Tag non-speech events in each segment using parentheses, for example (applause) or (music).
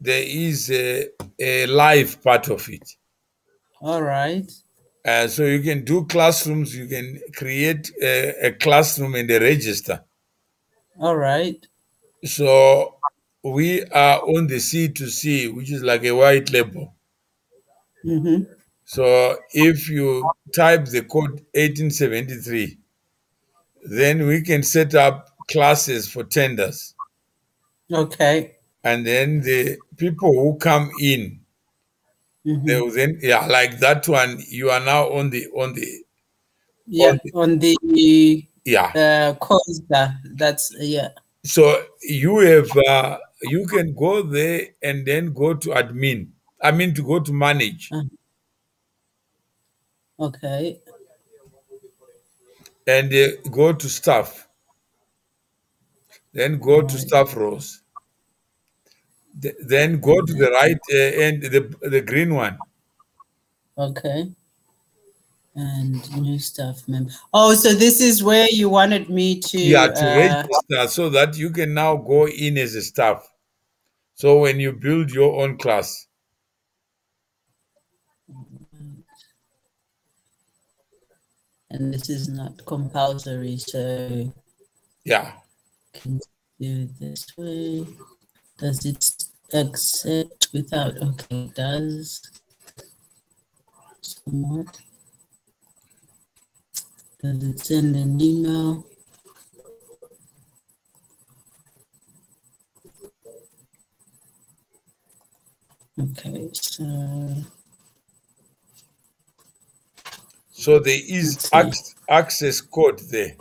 there is a, a live part of it. All right. Uh, so you can do classrooms, you can create a, a classroom in the register. All right. So we are on the C2C, which is like a white label. Mm-hmm. So if you type the code 1873, then we can set up classes for tenders. Okay. And then the people who come in, Mhm. they will then yeah, like that one, you are now on the on the Yeah, on the yeah. uh. That's yeah. So you have uh, you can go there and then go to admin. I mean to go to manage. Okay. and uh, go to staff. Then go to staff rows. Th- Then go to the right uh, end, the, the green one. Okay. And new staff member. Oh, so this is where you wanted me to. Yeah, to uh, register so that you can now go in as a staff. So when you build your own class, and this is not compulsory, so yeah. can do it this way. Does it accept without? Okay, does. Somewhat. Does it send an email? Okay, so So there is access code there.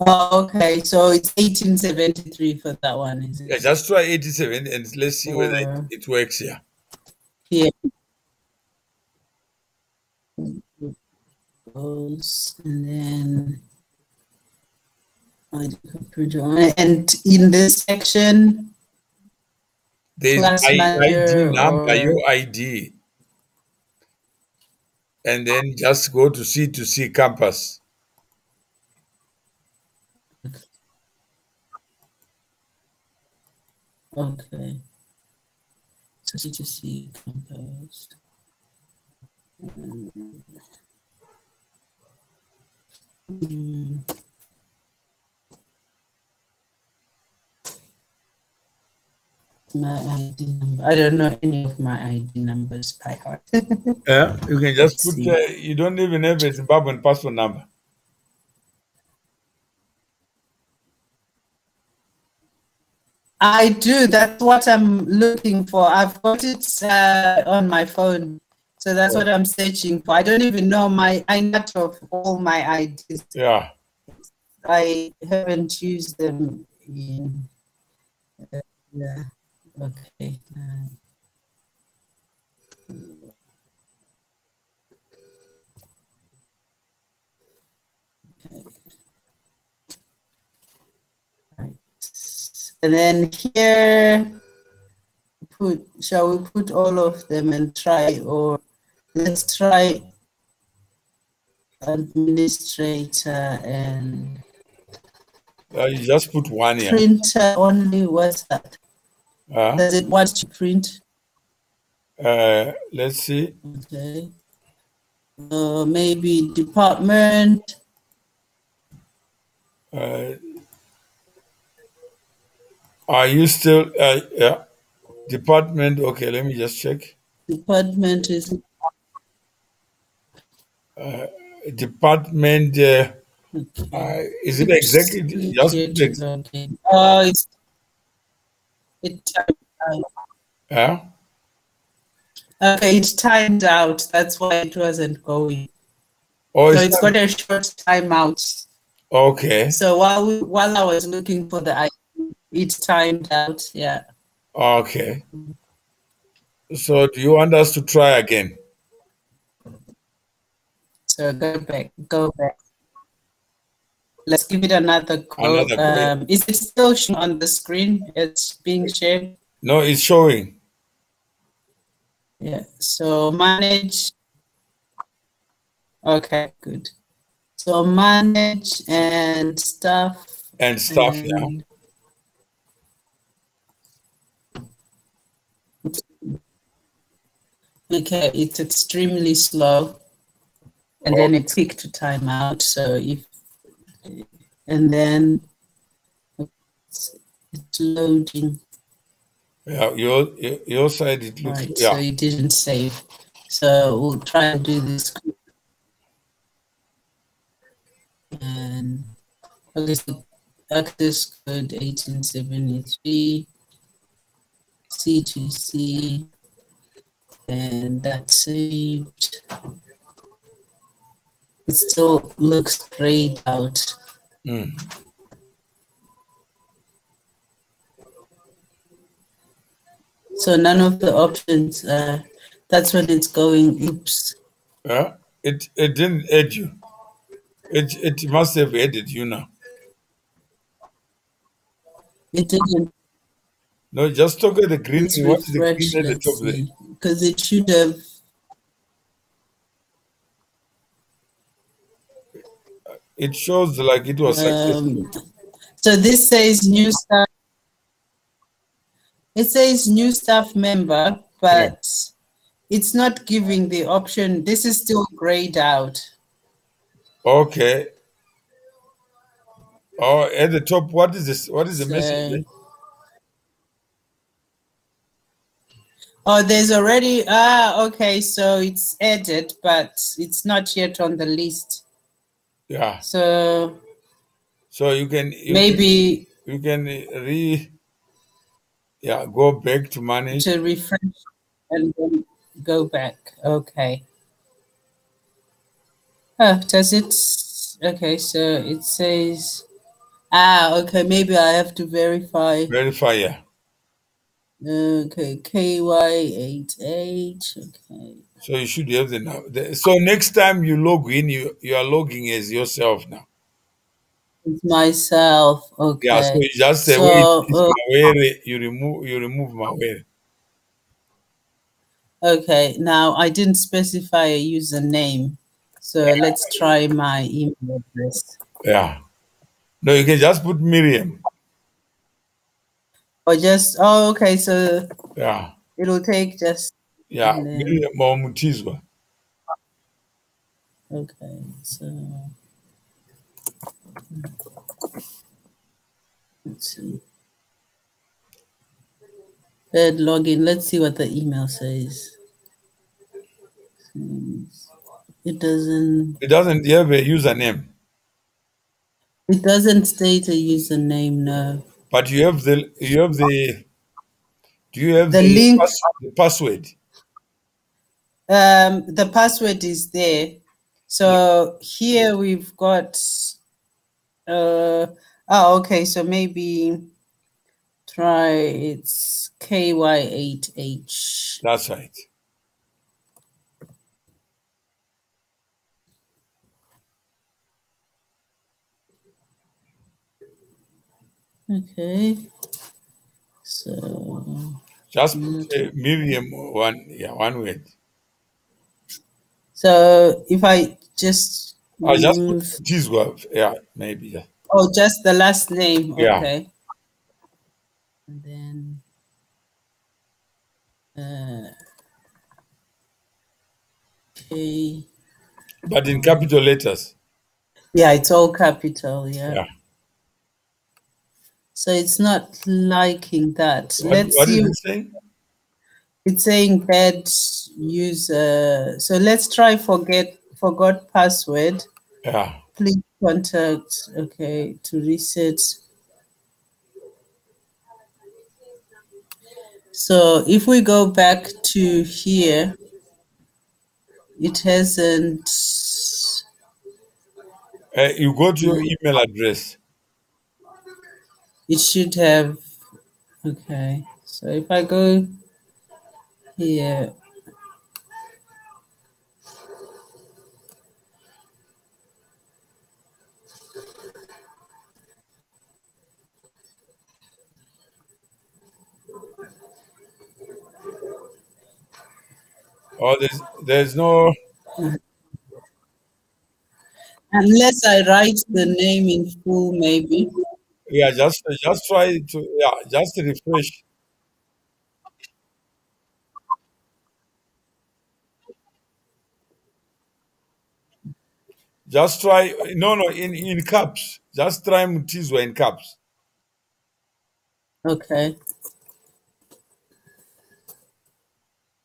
Okay, so it's 1873 for that one, is Yeah, it? just try 87 and let's see whether it, it works here. Yeah. And then I put on- and in this section, There's ID number, or- your ID. And then just go to C2C campus. Okay. So C2C composed. Mm. My ID number. I don't know any of my ID numbers by heart. Yeah, you can just put. Uh, you don't even have a Zimbabwean passport number. I do. That's what I'm looking for. I've got it uh, on my phone. So that's what I'm searching for. I don't even know my I not of all my IDs. Yeah. I haven't used them in uh, yeah. Okay. Uh, okay. Right. And then here put shall we put all of them and try or let's try administrator and Uh, you just put one here. printer only what's that? Uh, does it want to print? Uh, let's see. okay. Uh, maybe department. Uh, are you still? Uh, yeah. Department. Okay, let me just check. department is Department. Uh, uh, is it executive? Just ex- okay oh it's it timed out. yeah. okay it timed out that's why it wasn't going Oh, so it's it's got a short timeout okay. so while we, while i was looking for the It timed out yeah Okay. So, do you want us to try again? So go back, go back. Let's give it another go. Another. Um, is it still on the screen? It's being shared. No, it's showing. Yeah. So manage. Okay, good. So manage and stuff. And stuff. Yeah. Okay, it's extremely slow. And then it tick to timeout. So if, and then it's, it's loading. Yeah, your your side it looks Right, yeah. so you didn't save. So we'll try and do this. And okay, so access code 1873 C2C and that's saved. It still looks grayed out. Mm. So none of the options, uh, that's when it's going, oops. Yeah, it it didn't add you. It it must have added you now. It didn't No, just look at the green. Is the green at the top there? Because it should have, It shows like it was successful. um, so this says new staff. It says new staff member, but it's not giving the option. This is still grayed out. Okay. Oh, at the top, what is this? What is the message? So- there? Oh, there's already, ah, okay, so it's added, but it's not yet on the list. Yeah. So So you can you maybe can, you can re yeah go back to manage. to refresh and then go back. Okay. Oh, does it? Okay, so it says, ah, okay, maybe I have to verify. Verify. Yeah. Okay, KY88. Okay. So you should have the now. So next time you log in, you you are logging as yourself now. It's myself. Okay. Yeah. So you just say So, wait, uh, you remove you remove Mawere. Okay, now I didn't specify a username. So let's try my email address. Yeah. No, you can just put Miriam. Or just, oh, okay, so Yeah. it'll take just, Yeah. Then- okay, so. Let's see. Third login, let's see what the email says. It doesn't, It doesn't have a username, it doesn't state a username, no. But you have the you have the do you have The the, link- pass- the password? Um, the password is there. So here we've got, uh, oh, okay. So maybe try it's KY8H. That's right. Okay. So, Just uh, Miriam one yeah one word. so if I just I just put Tizwa. Yeah, maybe. Yeah. oh, just the last name. Yeah. Okay. And then, uh, okay. But in capital letters. Yeah, it's all capital. Yeah. Yeah. So it's not liking that. What, Let's what see. it saying? It's saying bad user. So let's try forget forgot password. Yeah. Please contact. Okay, to reset. So if we go back to here, it hasn't. Uh, you got your email address. It should have. Okay, so if I go here, Oh, there's there's no unless I write the name in full, maybe yeah, just just try to yeah, just refresh. Just try no no in in cups. Just try mtizwa in cups. Okay.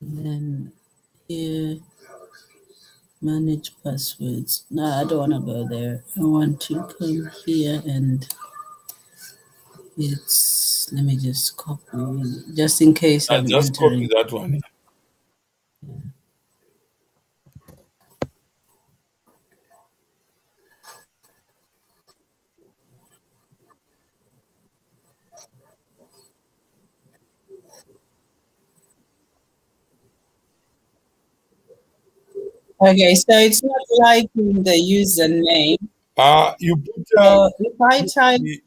And then here manage passwords. No, I don't want to go there. I want to come here and it's, let me just copy, just in case Uh, I'm just copy entering. that one. Okay, so it's not liking the username. Uh you put uh, So if I type, the-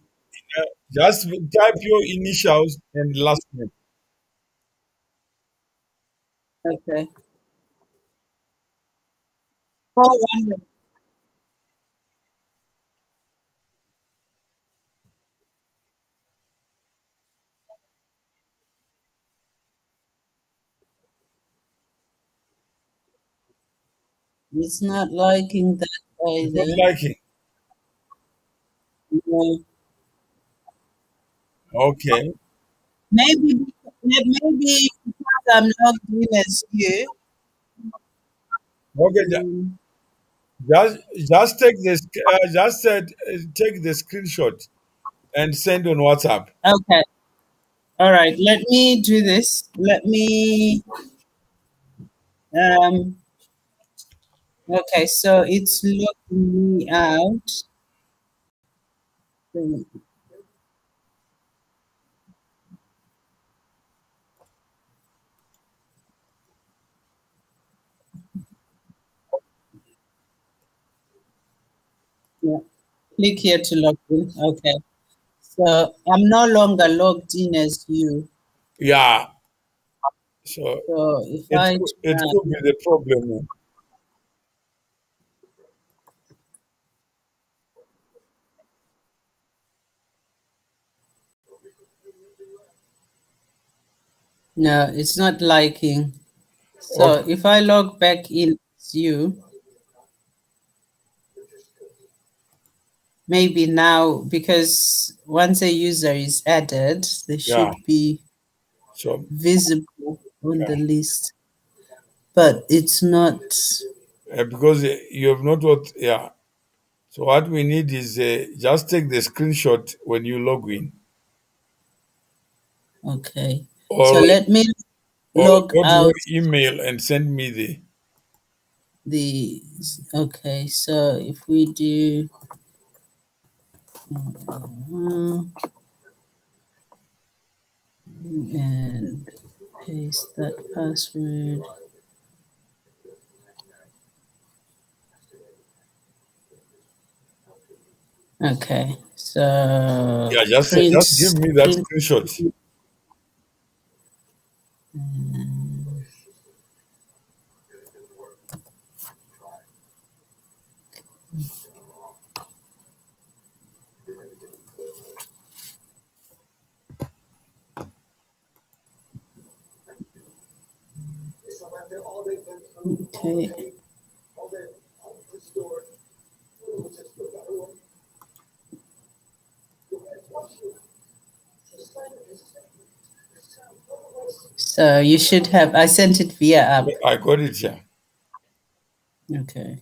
just type your initials and last name. okay. Four one It's not liking that It's not either. liking. No. Okay. Maybe maybe because I'm logged in as you. Okay. ju- Just just take this. Uh, just uh, take the screenshot and send on WhatsApp. Okay. All right. Let me do this. Let me. Um. Okay. So it's looking me out. Yeah. Click here to log in. Okay. So I'm no longer logged in as you. Yeah. So So if it I could, it could be the problem. no, it's not liking. So if I log back in as you, maybe now because once a user is added, they should be visible on Yeah. the list. But it's not. uh, because uh, you have not what yeah. So what we need is uh, just take the screenshot when you log in, Okay. or, so let me log out email and send me the the. Okay. So if we do. And paste that password. Okay, so yeah. Just print- just give me that print- screenshot. Okay. So you should have. I sent it via app. I got it yeah. Okay.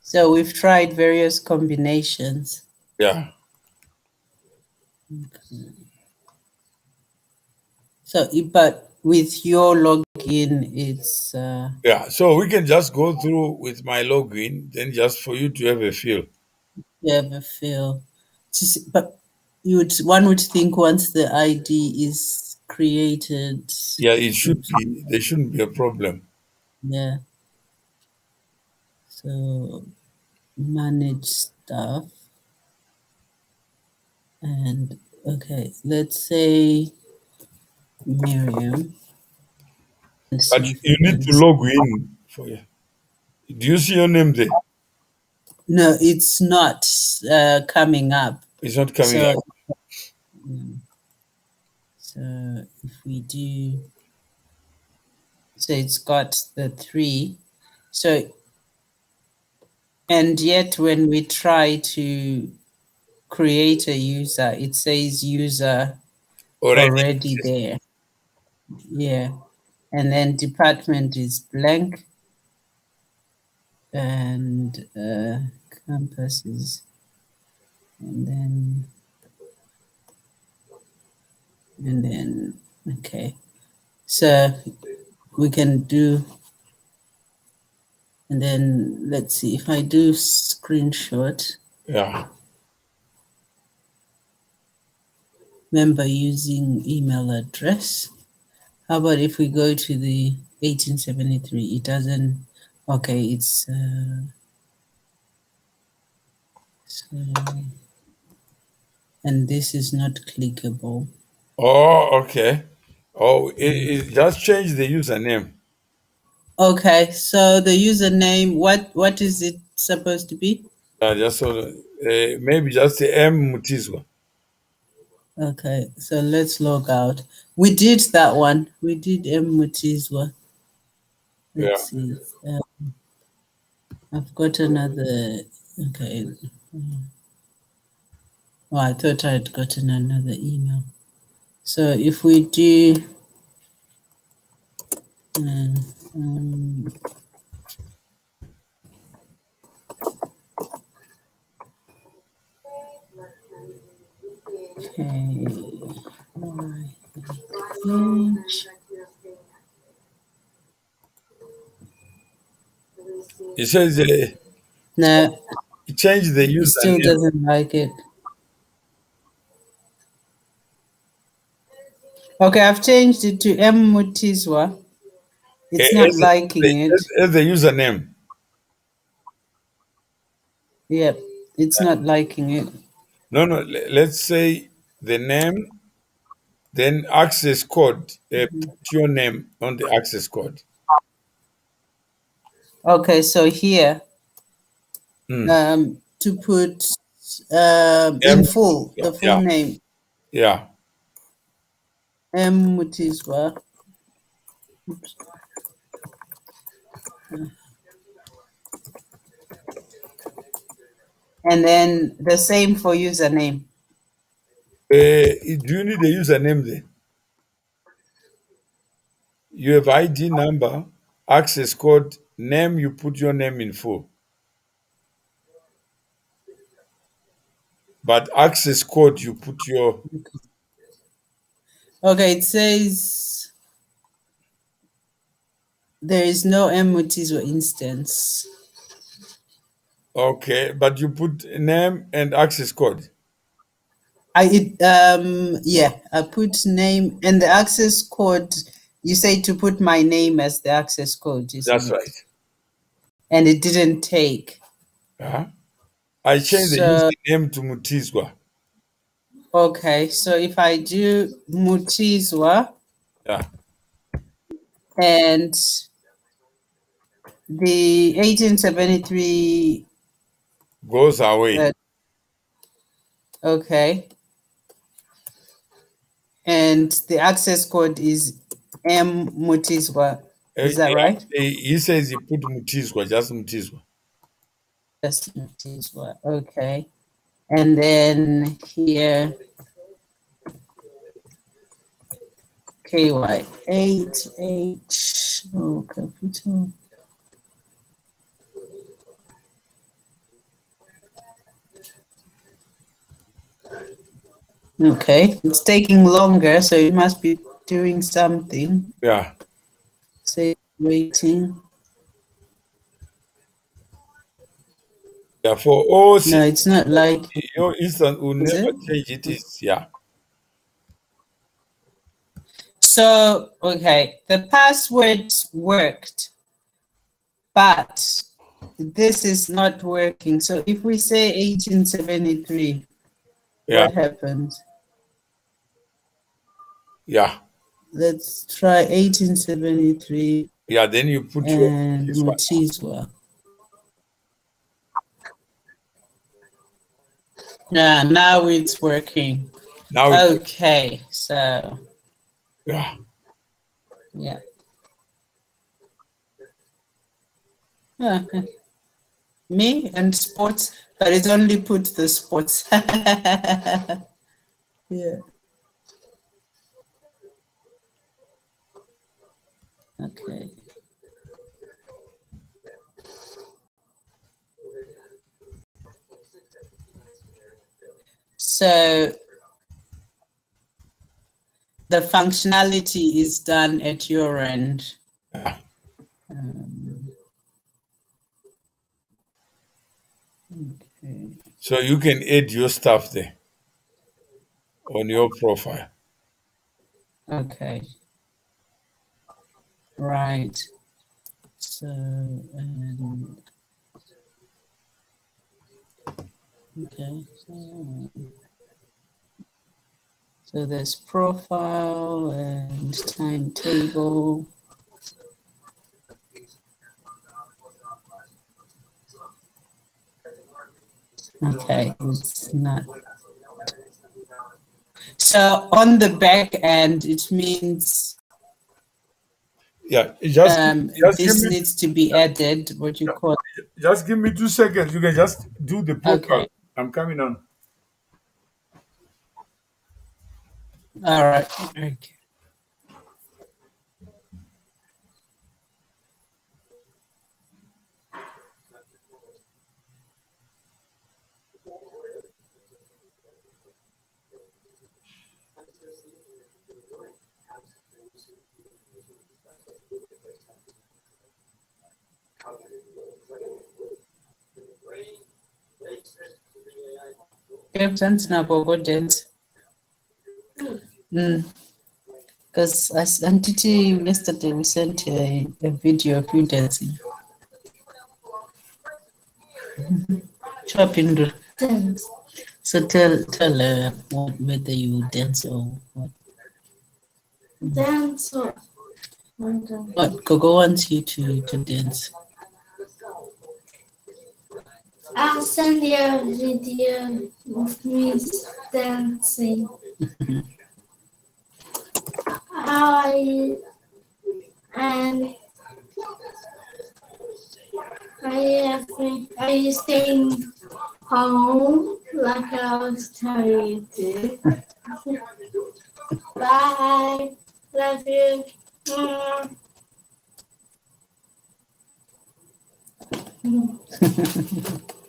So we've tried various combinations. Yeah. So, but with your login, it's uh, Yeah, so we can just go through with my login, then just for you to have a feel. you have a feel. Just- But you would one would think once the ID is created, Yeah, it should be. There shouldn't be a problem. yeah. So manage stuff. And okay, let's say Miriam. But you need to log in for you. Do you see your name there? No, it's not uh, coming up. It's not coming So- up. Mm. So if we do, so it's got the three, So, and yet when we try to create a user, it says user Already. already there. Yeah. And then department is blank. And uh, campus is, and then, and then, okay. So we can do, and then let's see if I do screenshot. Yeah. member using email address. How about if we go to the 1873? It doesn't, okay, it's, uh, so, and this is not clickable. Oh, okay. Oh, it, it just change the username. Okay, so the username, what what is it supposed to be? Uh, just uh, maybe just the M Mutizwa. Okay, so let's log out. We did that one. We did M Mutizwa. Let's see. Um, I've got another. Okay. Oh, I thought I'd gotten another email. So if we do. Uh, um, okay. Page. It says uh, No, it changed the it still doesn't like it. Okay, I've changed it to M Mutizwa. It's Eh, not liking the, it. as, the username. Yep, it's not liking it. No, no. Let's say the name, then access code. Uh, put your name on the access code. Okay, so here, Mm. um, to put M. in full, the full Yeah. name, Yeah. M Mutizwa. Oops. And then the same for username. Uh, do you need a username there? You have ID number, access code, name. You put your name in full. But access code, you put your Okay, it says there is no M or instance. okay. But you put name and access code. I it um yeah, I put name and the access code. You say to put my name as the access code, isn't That's it? right. And it didn't take. Yeah. I changed the name to Mutizwa. okay, so if I do Mutizwa Yeah. and the 1873 Goes away. uh, okay and the access code is M Mutizwa. Uh, Is that right? He he says he put Mutizwa, just Mutizwa. That's Mutizwa. Okay. And then here KY eight H oh capital. Okay, it's taking longer, so it must be doing something. Yeah. Say waiting. Yeah. For all No, it's not like your instant will never it? change it. Is yeah. So, okay, the passwords worked, but this is not working. So if we say 1873, Yeah. what happens? Yeah. Let's try 1873 Yeah. Then you put your and one. Yeah, now it's working. Now it, Okay, so yeah. yeah. Uh, me and sports, but it's only put the sports. (laughs) yeah. Okay. So the functionality is done at your end. Um, okay. So you can add your stuff there on your profile. Okay. Right. So, um, okay. So, so there's profile and timetable. Okay, it's not. So on the back end, it means Yeah, just, um, just this me needs to be added, what you call just give me two seconds. You can just do the profile. Okay. I'm coming on. All right. Okay. Captain's Nabogo dance. Because as entity yesterday we sent a, a video of you dancing. (laughs) Chopping. Dance. So tell tell uh, what, whether you dance or what. Dance. or-. What Gogo wants you to, to dance. I'll send you a video of me dancing. I and I have I staying home like I was telling you to. Bye. Love you. (laughs)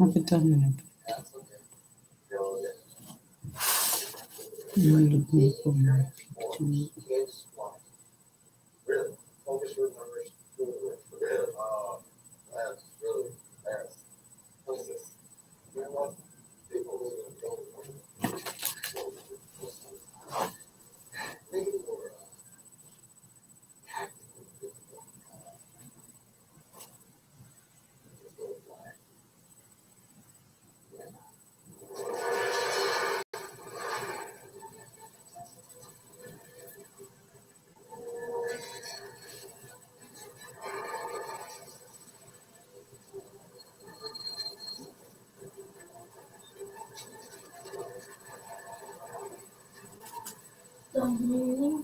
I've been telling you. wonderful, mighty, victory. Uhum.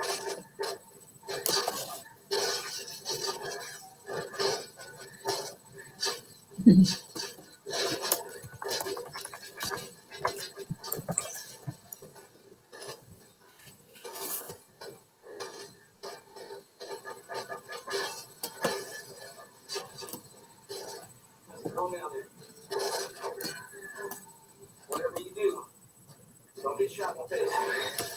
name? Whatever you do, don't get shot in the face.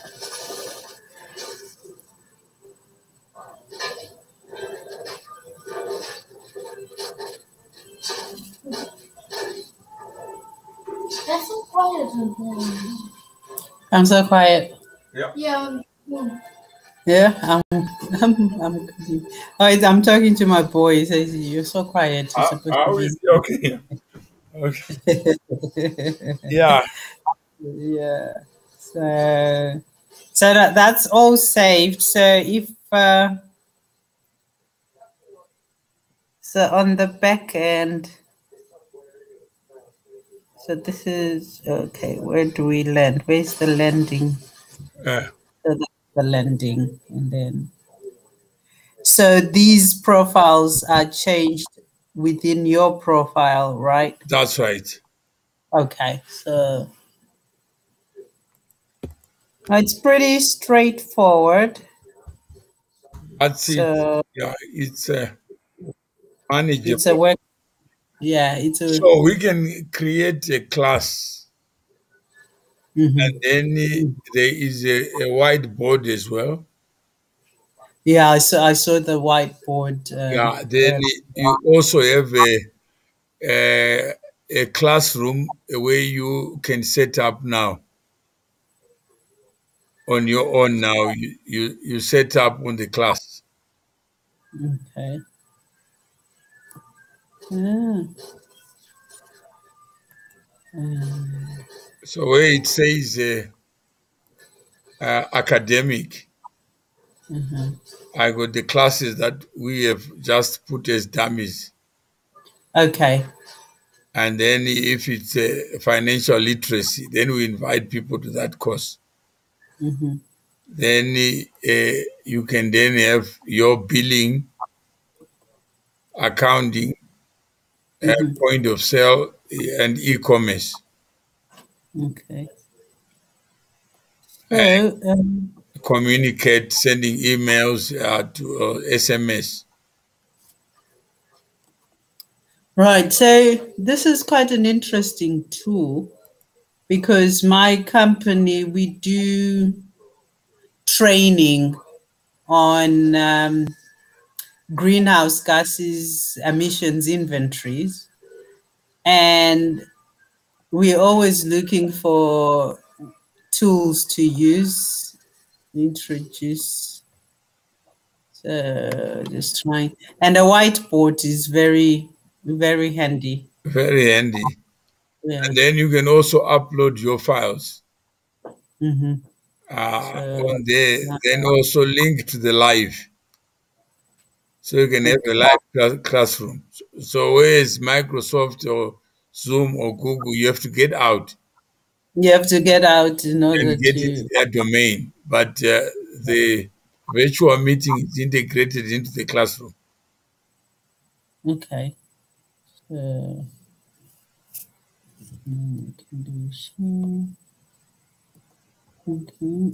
I'm so quiet. Yeah. mm. Yeah, I'm. (laughs) I'm. I'm. Oh, I'm talking to my boy. He says you're so quiet. You're how to is okay? Okay. (laughs) Yeah. yeah. So, so that that's all saved. So if uh, so on the back end. So this is okay. Where do we land? Where's the landing? Uh, So that's the landing, and then. So these profiles are changed within your profile, right? that's right. Okay, so it's pretty straightforward. That's it. Yeah, it's uh, manageable. it's a work. Yeah, it's a. So we can create a class, Mhm. and then uh, there is a, a whiteboard as well. Yeah, I saw. I saw the whiteboard. Um, Yeah. Then you also have a, a a classroom where you can set up now on your own. Now you you, you set up on the class. Okay. Um, So where it says uh, uh, academic, mhm. I got the classes that we have just put as dummies. Okay. And then if it's uh, financial literacy, then we invite people to that course. hmm Then uh, you can then have your billing, accounting, Mhm. point of sale, and e-commerce. Okay. So, um, Communicate, sending emails uh, to uh, SMS. right. So this is quite an interesting tool because my company we do training on um, greenhouse gases emissions inventories, and we're always looking for tools to use, introduce. So just trying, and a whiteboard is very, very handy. Very handy. Yeah. And then you can also upload your files hmm uh, So- on there, then also link to the live. So you can have a live classroom. So, where is Microsoft or Zoom or Google? You have to get out You have to get out in order and get to. into their domain. But uh, the virtual meeting is integrated into the classroom. Okay. So, can do. Okay.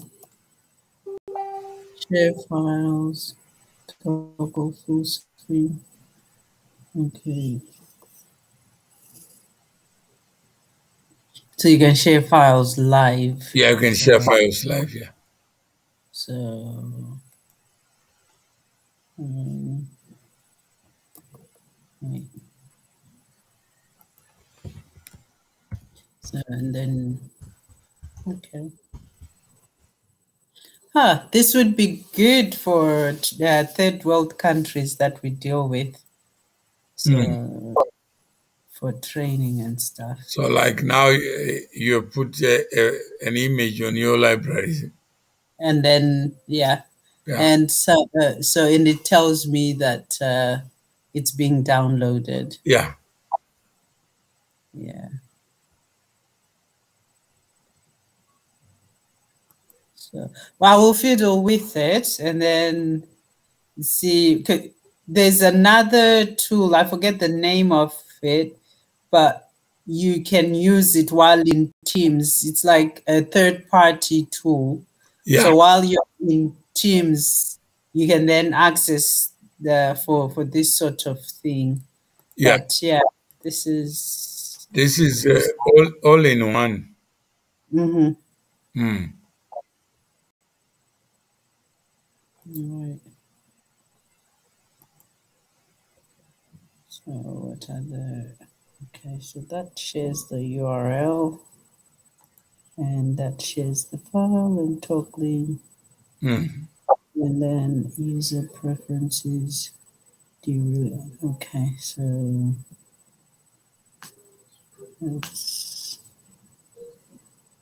Share files. Toggle full screen. Okay. So you can share files live. Yeah, you can share files live. Yeah. So, um, wait. So, and then, okay. Huh, this would be good for uh, third world countries that we deal with. So, for training and stuff. So, like now, uh, you put uh, uh, an image on your library. And then, yeah. Yeah. And so, uh, so, and it tells me that uh, it's being downloaded. Yeah. Yeah. So, well, I will fiddle with it and then see. There's another tool, I forget the name of it, but you can use it while in Teams. It's like a third party tool. Yeah. So while you're in Teams, you can then access the for for this sort of thing. yeah. But yeah, this is. This is uh, all, all in one. mhm. Hmm. Right. So what are the okay, so that shares the URL and that shares the file and toggling Hmm. and then user preferences. Do you really? okay, so it's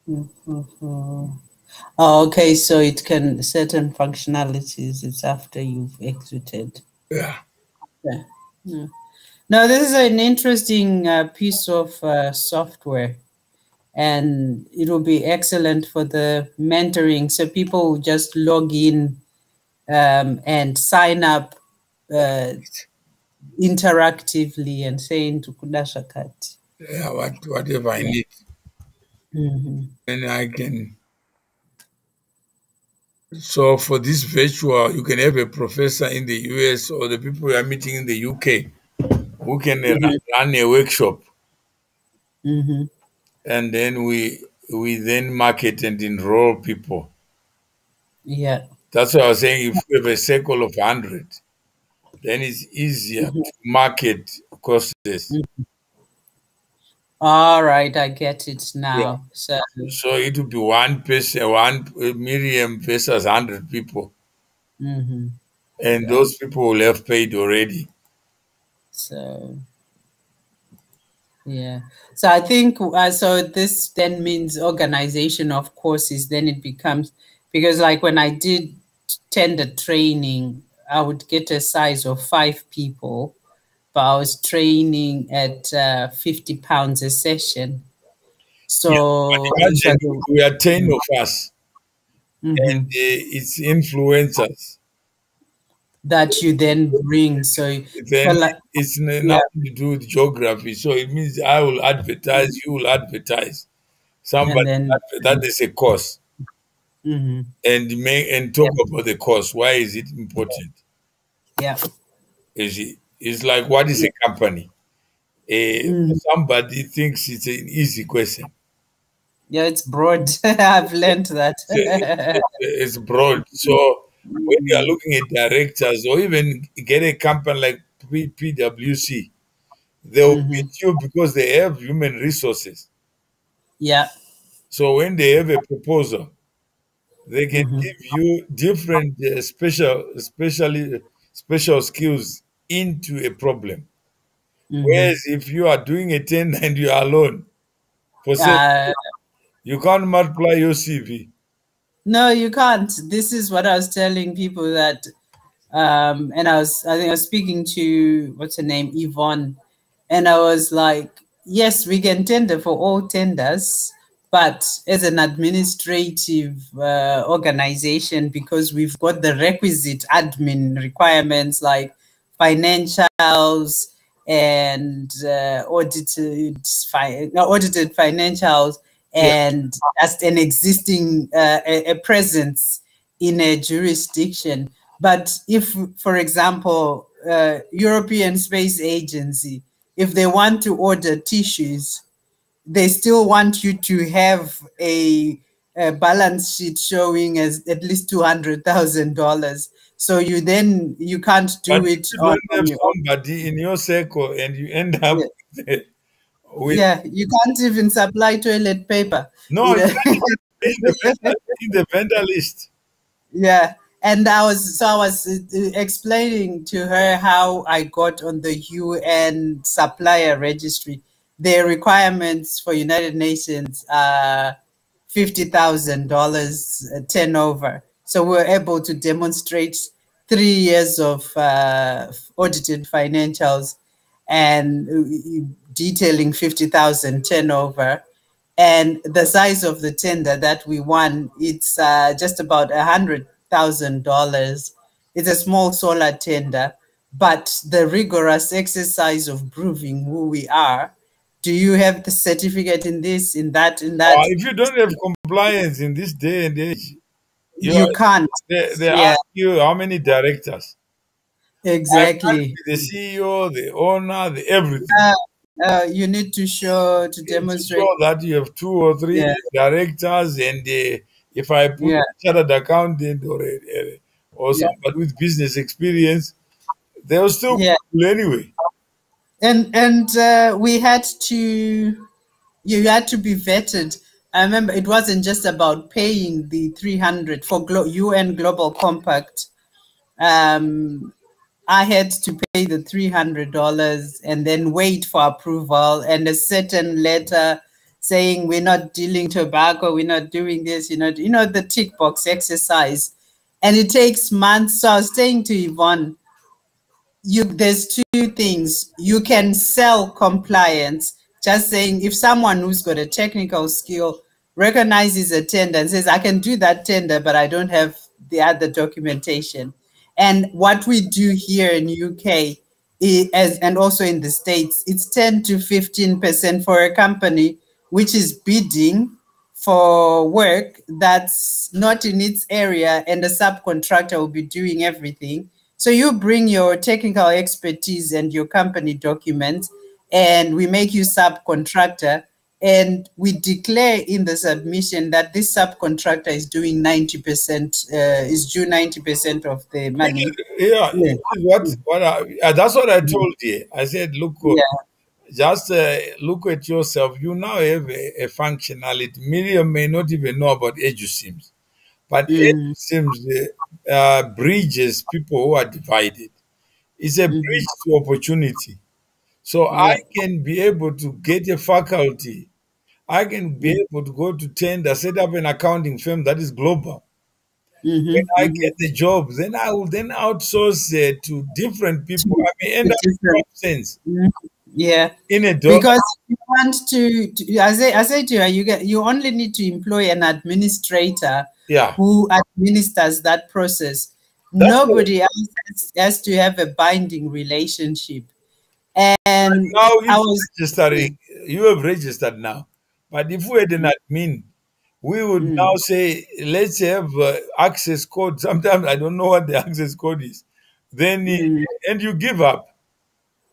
your profile. Oh, okay, so it can certain functionalities. It's after you've exited. Yeah. Yeah. yeah. No, this is an interesting uh, piece of uh, software, and it will be excellent for the mentoring. So people just log in um, and sign up uh, interactively and say into Kudasha Kati. Yeah. What, whatever I need. hmm And I can. So for this virtual, you can have a professor in the US or the people you are meeting in the UK who can uh, run- a workshop, hmm and then we we then market and enroll people. Yeah. That's why I was saying if we have a circle of hundred, then it's easier to market courses. All right, I get it now. So So it will be one person, one uh, Miriam versus hundred people, mhm. and those people will have paid already. So, yeah. So I think uh, so. This then means organization of courses. Then it becomes because like when I did tender training, I would get a size of five people, I was training at uh, fifty pounds a session. So Imagine we are ten of us, Mhm. and uh, it's influencers. that you then bring. So Then So like- it's nothing to do with geography. So it means I will advertise, you will advertise. Somebody then- that is a course, mhm, and make and talk about the course. Why is it important? yeah, Is it? It's like what is a company? Eh, Mm. Somebody thinks it's an easy question. yeah, it's broad. (laughs) I've learned that. (laughs) it's broad. So when you are looking at directors or even get a company like PwC, they will Mhm. meet you because they have human resources. yeah, So when they have a proposal, they can Mhm. give you different uh, special, specially special skills into a problem. mhm. Whereas if you are doing a ten and you are alone, for Uh, you can't multiply your CV. No, you can't. This is what I was telling people that, um, and I was, I think I was speaking to what's her name, Yvonne, and I was like, yes, we can tender for all tenders, but as an administrative uh, organization, because we've got the requisite admin requirements like financials and uh, audited, fi- audited financials Yeah. and just an existing uh, a, a presence in a jurisdiction. But if, for example, uh, European Space Agency, if they want to order tissues, they still want you to have a, a balance sheet showing as at least two hundred thousand dollars. So you then you can't do But it. you on- have on your own. somebody in your circle and you end up with, (laughs) with yeah, you can't even supply toilet paper. no, in the vendor, (laughs) in the vendor list. Yeah, and I was so I was uh, uh, explaining to her how I got on the UN supplier registry. Their requirements for United Nations are fifty thousand dollars turnover. So we were able to demonstrate three years of uh, audited financials and uh, detailing fifty thousand turnover. And the size of the tender that we won it's uh, just about a hundred thousand dollars. It's a small solar tender but the rigorous exercise of proving who we are. Do you have the certificate in this in that in that? If you don't have compliance in this day and age, you, you can't they, they Yeah. ask you how many directors. Exactly the CEO, the owner, the everything. uh, you need to show to To demonstrate show that you have two or three Yeah. directors, and uh, if I put Yeah. a chartered accountant or a, a- or Yeah. with business experience, they'll still Yeah. cool anyway. and and uh, we had to you had to be vetted i remember it wasn't just about paying the 300 for Glo- un global compact. Um, i had to pay the $300 and then wait for approval and a certain letter saying we're not dealing tobacco we're not doing this you know you know the tick box exercise. And it takes months. So i was saying to yvonne you there's two things. You can sell compliance just saying if someone who's got a technical skill recognizes a tender and says i can do that tender but i don't have the other documentation. And what we do here in uk as and also in the states it's 10 to 15 percent for a company which is bidding for work that's not in its area and the subcontractor will be doing everything. So you bring your technical expertise and your company documents, and we make you subcontractor, and we declare in the submission that this subcontractor is doing 90%, uh, is due 90% of the money. Yeah, Yeah. what what I, that's what I told you. I said, look, uh, just uh, look at yourself. You now have a, a functionality. Miriam may not even know about EduSIMS, but Mm. EduSIMS uh, uh, bridges people who are divided. It's a Mhm. bridge to opportunity. So I can be able to get a faculty. I can be able to go to tender, set up an accounting firm that is global. Mhm, When I mhm. get the job, then I will then outsource uh, to different people. I may end up different- sense Yeah. in a job. because you want to, to I say I say to her, you get you only need to employ an administrator yeah, who administers that process. That's Nobody else has, has to have a binding relationship. And now I was registering, you have registered now. But if we had an admin, we would Mm. now say, let's have uh, access code. (laughs) Sometimes I don't know what the access code is. Then Mm. and you give up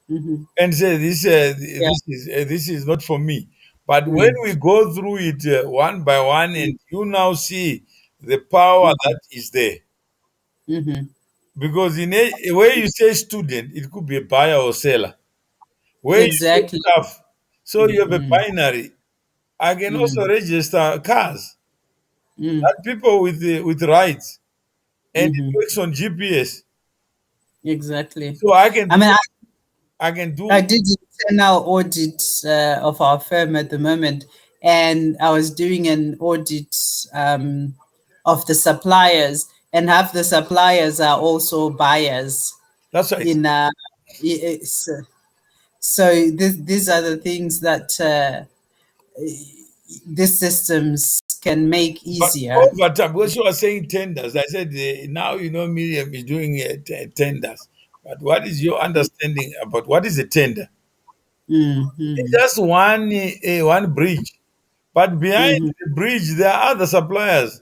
Mhm. and say this uh, this is uh, this is not for me. But when we go through it uh, one by one, and you now see the power that is there. Mhm. Because in a, where you say student, it could be a buyer or seller. Where Exactly. staff, so you have a Mhm. binary. I can also register cars. Mm. That people with the, with rights, and Mhm. it works on GPS. exactly. So I can I mean, I, I can do I did internal audit uh, of our firm at the moment, and I was doing an audit um, of the suppliers, and half the suppliers are also buyers. that's right. In uh, it's, uh, so this, these are the things that uh, these systems can make But easier. over time, because you are saying tenders, I said uh, now you know Miriam is doing uh, tenders. But what is your understanding about what is a tender? Mhm. It's just one uh, one bridge, but behind Mhm. the bridge there are other suppliers.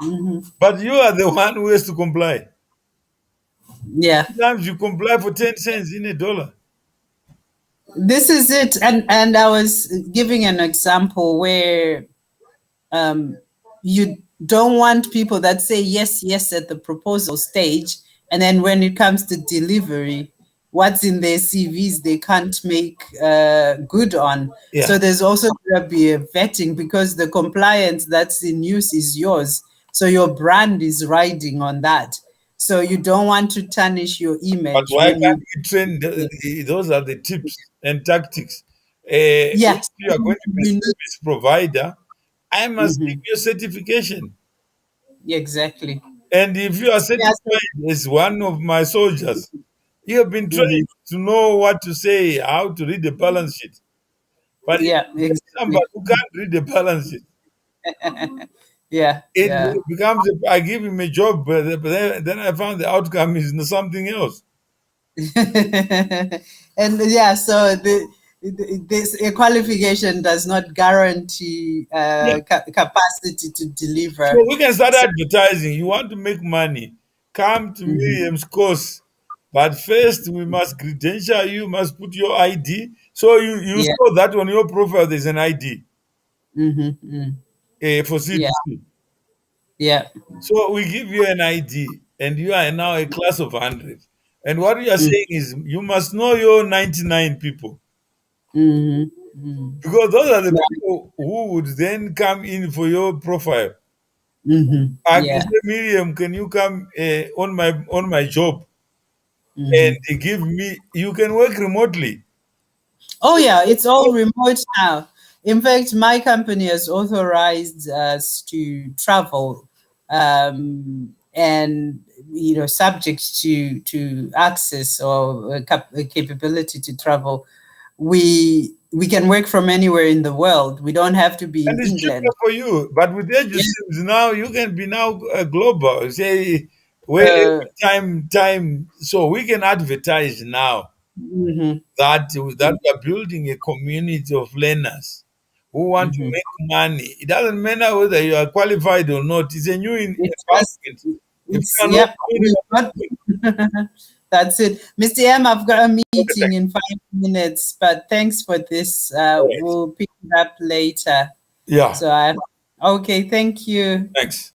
Mhm. But you are the one who has to comply. Yeah. Sometimes you comply for 10 cents in a dollar. This is it. And and I was giving an example where um, you don't want people that say yes, yes at the proposal stage, and then when it comes to delivery, what's in their CVs they can't make uh, good on. Yeah. So there's also going to be a vetting because the compliance that's in use is yours. So your brand is riding on that. So you don't want to tarnish your image. But why can't we train? The, those are the tips and tactics. Uh. If you are going to be a service provider, I must Mhm. give you a certification. exactly. And if you are certified as one of my soldiers, you have been trained Mm-hmm. to know what to say, how to read the balance sheet. But Yeah, exactly. somebody who can't read the balance sheet, (laughs) Yeah. it yeah. becomes, a, I give him a job, but then, then I found the outcome is something else. (laughs) and yeah, so the, this a qualification does not guarantee uh, ca- capacity to deliver. So we can start advertising. You want to make money, come to Miriam's course. But first, we must credential you, must put your ID. So you, you Yeah. saw that on your profile, there's an ID Mhm, mm. eh, for CDC. Yeah. So we give you an ID, and you are now a class of 100. And what you are saying is you must know your 99 people. Mm. Because those are the people who would then come in for your profile. Mhm, And Yeah. Miriam, can you come uh, on my on my job mhm. and give me? You can work remotely. Oh yeah, it's all remote now. In fact, my company has authorized us to travel, um, and you know, subject to to access or cap- capability to travel, we we can work from anywhere in the world. We don't have to be in And it's England. cheaper for you. But with agencies now, you can be now uh, global. Say where Uh, time time. So we can advertise now Mhm, that that we are building a community of learners who want to Mhm. make money. It doesn't matter whether you are qualified or not. It's a new in- It's just- environment. If It's, you are yep, not doing we've got- (laughs) that's it. Mr. M, I've got a meeting in five minutes, but thanks for this. Uh, we'll pick it up later. Yeah. So I, okay, thank you. Thanks.